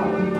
好。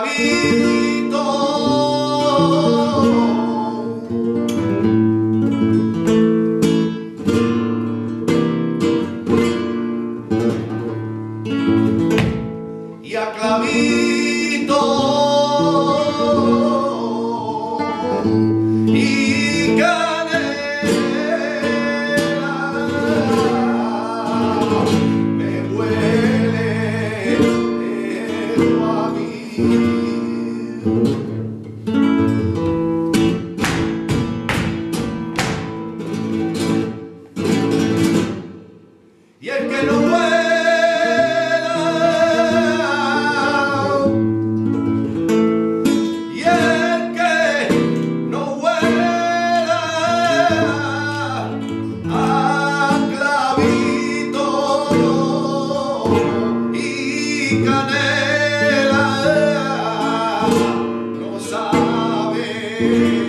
huele a mí. you.